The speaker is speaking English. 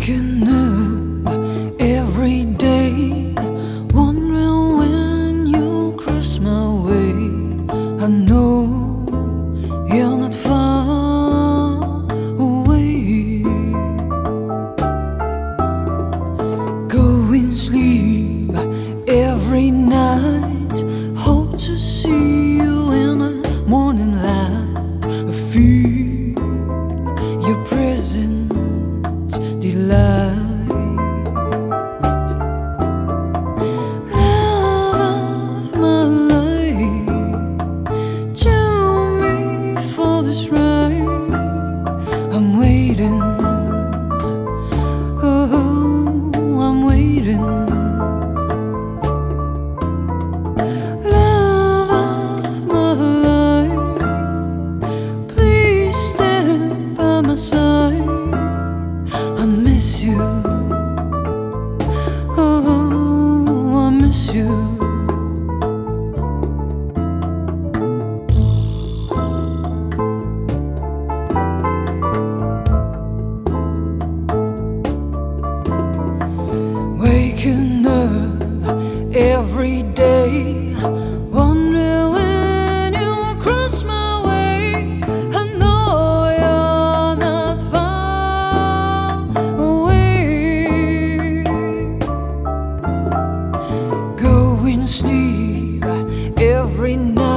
waking up every day Wondering when you'll cross my way. I know you're not far away. Going sleep every night. Hope to see you in the morning light. I feel your presence delight. Love of my life, tell me for this. you. Waking up every day sleep every night.